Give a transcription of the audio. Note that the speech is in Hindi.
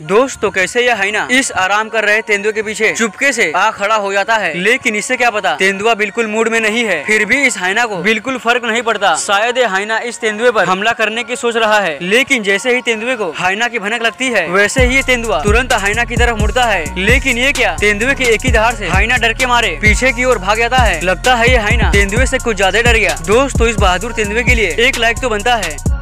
दोस्त तो कैसे यह है ना? इस आराम कर रहे तेंदुए के पीछे चुपके से आ खड़ा हो जाता है। लेकिन इससे क्या पता? तेंदुआ बिल्कुल मूड में नहीं है। फिर भी इस हाइना को बिल्कुल फ़र्क नहीं पड़ता। शायद ये हाइना इस तेंदुए पर हमला करने की सोच रहा है। लेकिन जैसे ही तेंदुए को हाइना की भनक लगती है, वैसे ही ये तेंदुआ तुरंत हाइना की तरफ़ मुड़ता है। लेकिन ये क्या? तेंदुए के एक ही धार ऐसी हाइना डर के मारे पीछे की ओर भाग जाता है। लगता है ये हाइना तेंदुए ऐसी कुछ ज़्यादा डर गया। दोस्त तो इस बहादुर तेंदुए के लिए एक लाइक तो बनता है।